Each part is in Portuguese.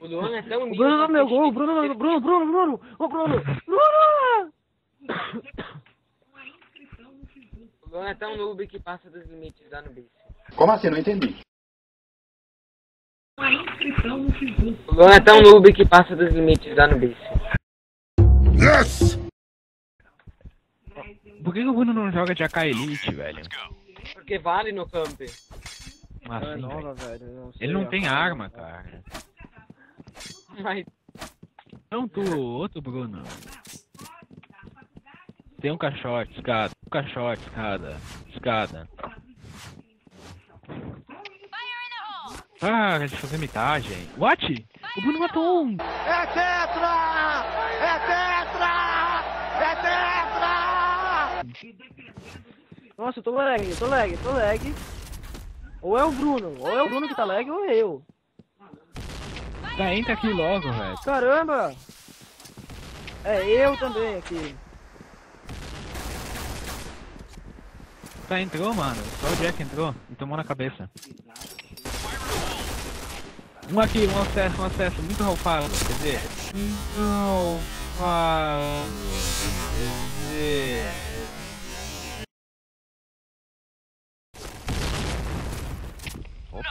O Luan é tão O. Bruno no que meu gol, o Bruno, no- Bruno, Bruno, Bruno, o Bruno, Bruno! O Luan é tão noob que passa dos limites da noobice. Como assim? Não entendi. O Luan é tão noob que passa dos limites da noobice. Por que, que o Bruno não joga de AK Elite, velho? Porque vale no camp. Assim, É nova, velho. não sei, Ele não tem arma, cara. Mas Não tu, outro Bruno. Tem um caixote, escada. Um caixote, escada. Escada. Para de fazer mitagem. What? O Bruno matou um. É tetra! É tetra! É tetra! Nossa, eu tô lag, eu tô lag, eu tô lag. Ou é o Bruno, ou é o Bruno que tá lag, ou é eu. Tá, entra aqui logo, velho. Caramba! É eu também aqui. Tá, entrou, mano. Só o Jack entrou e tomou na cabeça. Um aqui, um acesso, um acesso. Muito roubado, quer dizer. Não, quer dizer.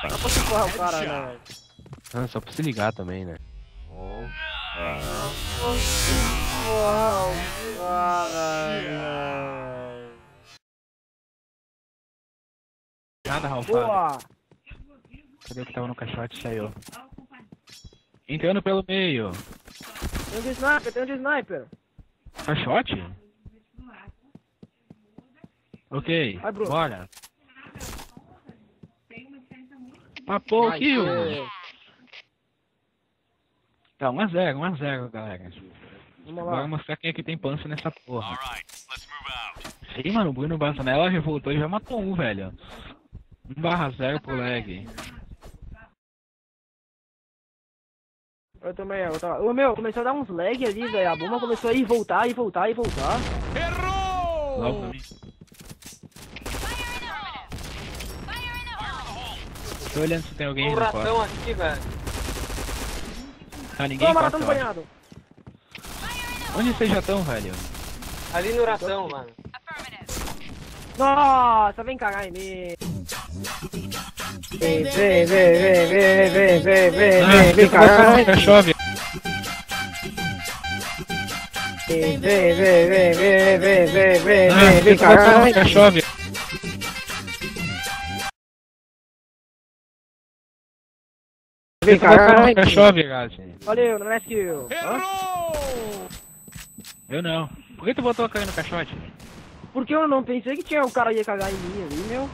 Só pra se porra o cara, né, ah, só pra se ligar também, né? Porra, o cara, velho. Nada, Ralfado. Boa! Cadê o que tava no caixote e saiu? Entrando pelo meio. Tem um de sniper, tem um de sniper. Caixote? Ok, Vai, Bruno. bora. Kill. é. Tá, 1x0, 1x0, galera. Vamos lá. mostrar quem é que tem pança nessa porra. Sim, mano, o Bruno Bazanella revoltou e já matou um, velho. 1 barra 0 pro lag. Eu também, eu tava... Ô, meu, começou a dar uns lag ali, velho. A bomba começou a ir voltar, e voltar, e voltar. Logo pra mim. Tô olhando se tem alguém um ratão aqui, velho. Tá ninguém Toma, ratão banhado. Onde vocês já estão, velho? Ali no ratão, mano. Nossa, vem cagar em mim. Vem, vem, vem, vem, vem, vem, vem, vem, vem, vem cagar em mim. chove. Vem, vem, vem, vem, vem, vem, vem, vem, vem, vem cagar em mim. chove. Vem cagar em mim. chove. Valeu, não é skill. Hã? Eu não. Por que tu botou a cara no caixote? Porque eu não pensei que tinha o cara ia cagar em mim ali, meu.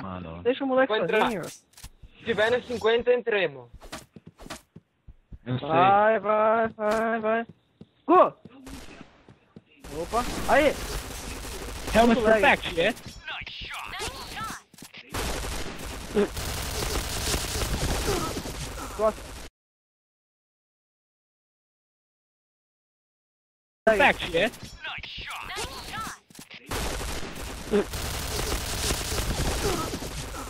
Mano. Deixa o moleque Vou entrar. sozinho. Se tiver no 50, entremos. Eu sei. Vai, vai, vai, vai. Go! Opa, aí! Helmet Cross. Back shit. Nice shot. Nice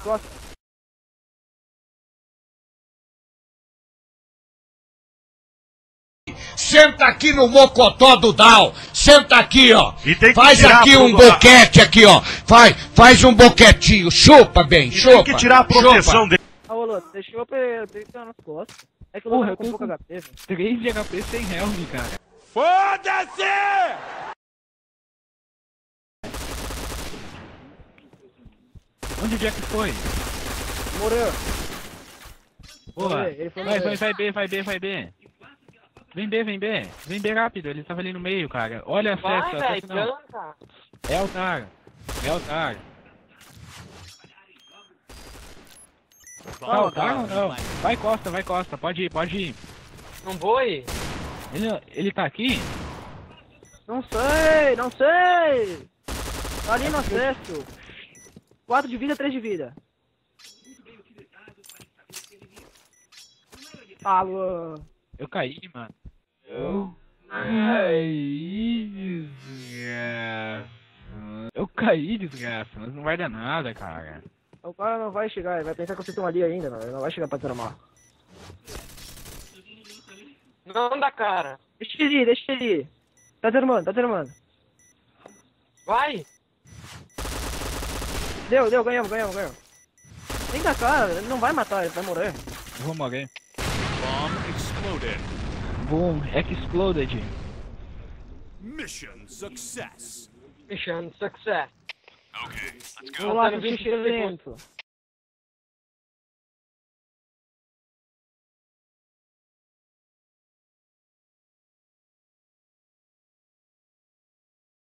shot. Senta aqui no mocotó do Dal. Senta aqui, ó. E tem que Faz aqui um boquete aqui, ó. Faz, faz um boquetinho. Chupa bem, E chupa. tem que tirar a proteção chupa. dele. Ah, ô, Lô, deixa eu pe- pegar nas costas. É que o Porra, Lô eu tá com pouco HP, velho. 3 de HP sem helm, cara. Onde o Jack foi? Morreu. Boa. Vai, vai, vai B, vai B, vai B. Vem B, vem B. Vem B rápido, ele tava ali no meio, cara. Olha Vai, acesso, velho, acesso não. planta. É altar. É altar. Tá altar ou não? Vai Costa, vai Costa. Pode ir, pode ir. Não foi? Ele, ele tá aqui? Não sei, não sei. Tá ali no acesso. 4 de vida, 3 de vida. Alô. Eu caí, mano. Eu caí, desgraça. Eu caí, desgraça. Mas não vai dar nada, cara. O cara não vai chegar, ele vai pensar que vocês estão ali ainda, não. Ele não vai chegar pra tramar. Não dá cara. Deixa ele ir, deixa ele ir. Tá desarmando, tá desarmando. Vai! Deu, deu, ganhamos, ganhamos, ganhamos. Nem dá cara, ele não vai matar, ele vai morrer. Vou morrer. Bomb exploded. Boom, exploded. Mission success. Mission success. Okay, let's Vamos lá,